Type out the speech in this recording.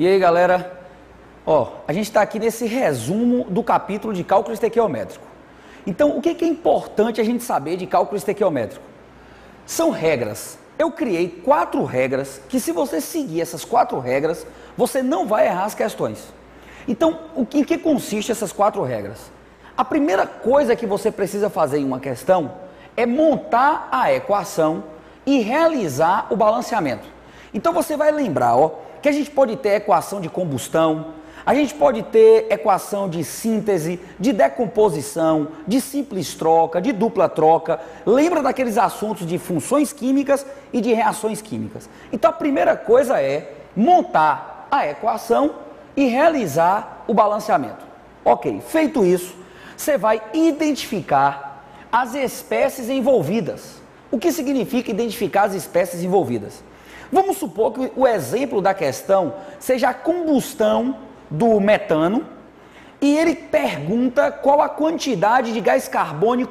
E aí, galera? Ó, a gente está aqui nesse resumo do capítulo de cálculo estequiométrico. Então, o que é importante a gente saber de cálculo estequiométrico? São regras. Eu criei quatro regras que, se você seguir essas quatro regras, você não vai errar as questões. Então, o que, em que consiste essas quatro regras? A primeira coisa que você precisa fazer em uma questão é montar a equação e realizar o balanceamento. Então, você vai lembrar, ó, que a gente pode ter equação de combustão, a gente pode ter equação de síntese, de decomposição, de simples troca, de dupla troca. Lembra daqueles assuntos de funções químicas e de reações químicas. Então a primeira coisa é montar a equação e realizar o balanceamento. Ok, feito isso, você vai identificar as espécies envolvidas. O que significa identificar as espécies envolvidas? Vamos supor que o exemplo da questão seja a combustão do metano e ele pergunta qual a quantidade de gás carbônico